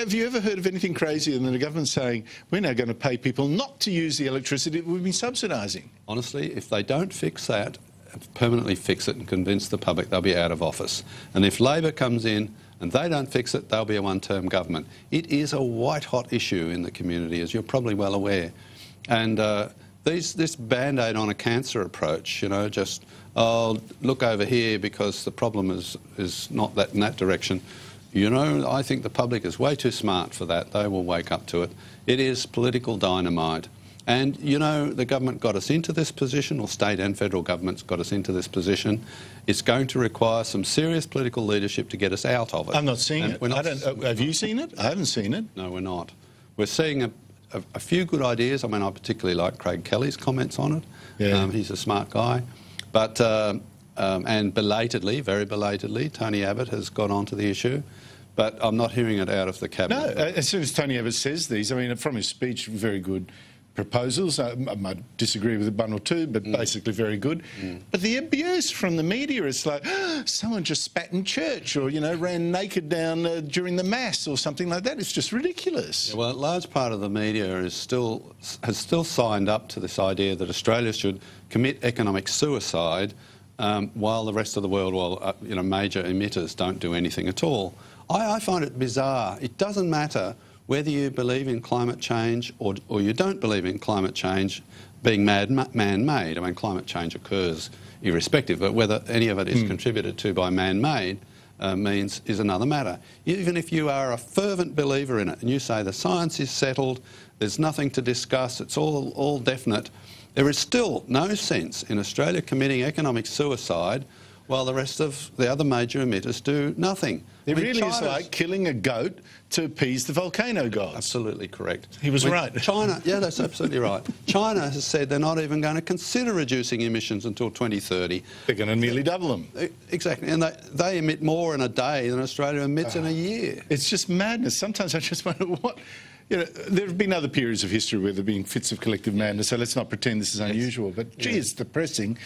have you ever heard of anything crazier than the government saying we're now going to pay people not to use the electricity we've been subsidising? Honestly, if they don't fix that, permanently fix it and convince the public they'll be out of office. And if Labor comes in and they don't fix it, they'll be a one-term government. It is a white-hot issue in the community, as you're probably well aware. And uh, these, this band-aid on a cancer approach, you know, just, oh, look over here because the problem is, is not that in that direction. You know, I think the public is way too smart for that. They will wake up to it. It is political dynamite. And, you know, the government got us into this position, or state and federal governments got us into this position. It's going to require some serious political leadership to get us out of it. I'm not seeing And it. not- I don't, uh, have you seen it? I haven't seen it. no, we're not. We're seeing a, a, a few good ideas. I mean, I particularly like Craig Kelly's comments on it. Yeah. Um, he's a smart guy. But, um, um, and belatedly, very belatedly, Tony Abbott has got onto the issue. But I'm not hearing it out of the No, cabinet. uh, as soon as Tony Abbott says these, I mean, from his speech, very good proposals. I, I might disagree with one or two, but basically very good. But the abuse from the media is like, someone just spat in church or, you know, ran naked down uh, during the Mass or something like that. It's just ridiculous. Well, a large part of the media is still has still signed up to this idea that Australia should commit economic suicide, um, while the rest of the world, while uh, you know major emitters don't do anything at all. I, I find it bizarre. It doesn't matter whether you believe in climate change or, or you don't believe in climate change being mad, man-made. I mean, climate change occurs irrespective, but whether any of it is contributed to by man-made uh, means is another matter. Even if you are a fervent believer in it and you say the science is settled, there's nothing to discuss, it's all, all definite, there is still no sense in Australia committing economic suicide while the rest of the other major emitters do nothing. It I mean, really is like killing a goat to appease the volcano gods. Absolutely correct. He was When right. China, yeah, that's absolutely right. China has said they're not even going to consider reducing emissions until 2030. They're going to nearly double them. Exactly, and they, they emit more in a day than Australia emits in a ah. year. It's just madness. Sometimes I just wonder what. You know, there have been other periods of history where there have been fits of collective madness, so let's not pretend this is unusual. But gee, it's depressing.